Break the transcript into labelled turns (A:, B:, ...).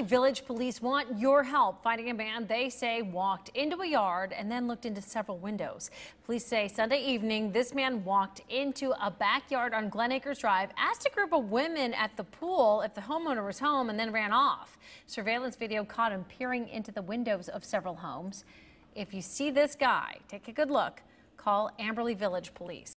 A: Amberley Village police want your help finding a man they say walked into a yard and then looked into several windows. Police say Sunday evening this man walked into a backyard on Glen Acres Drive, asked a group of women at the pool if the homeowner was home, and then ran off. Surveillance video caught him peering into the windows of several homes. If you see this guy, take a good look. Call Amberley Village Police.